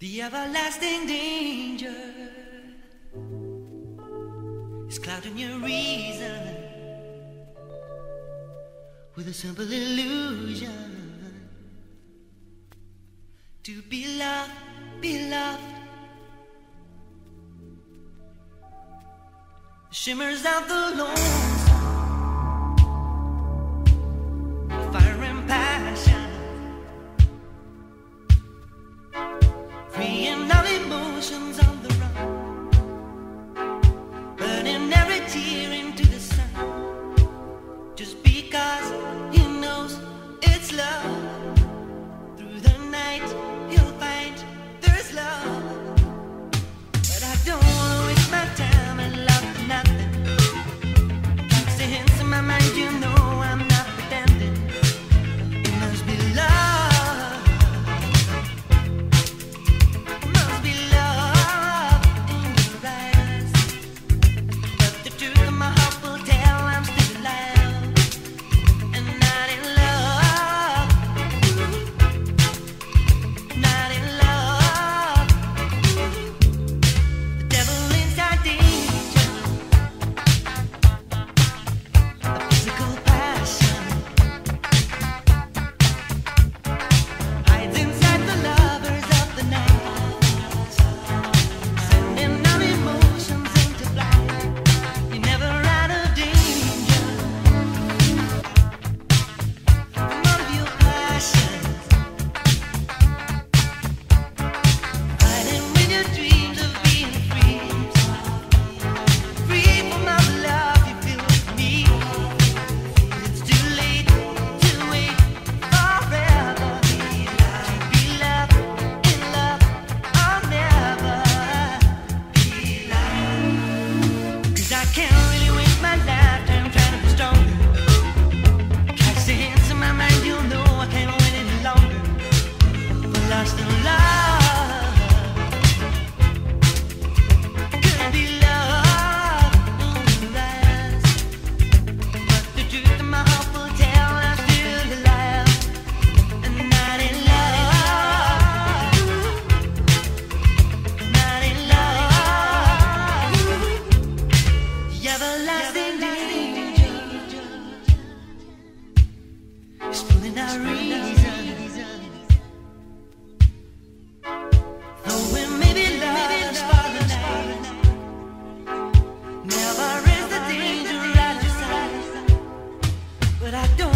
The everlasting danger is clouding your reason with a simple illusion to be loved, be loved. Shimmers out the lonesome but I don't.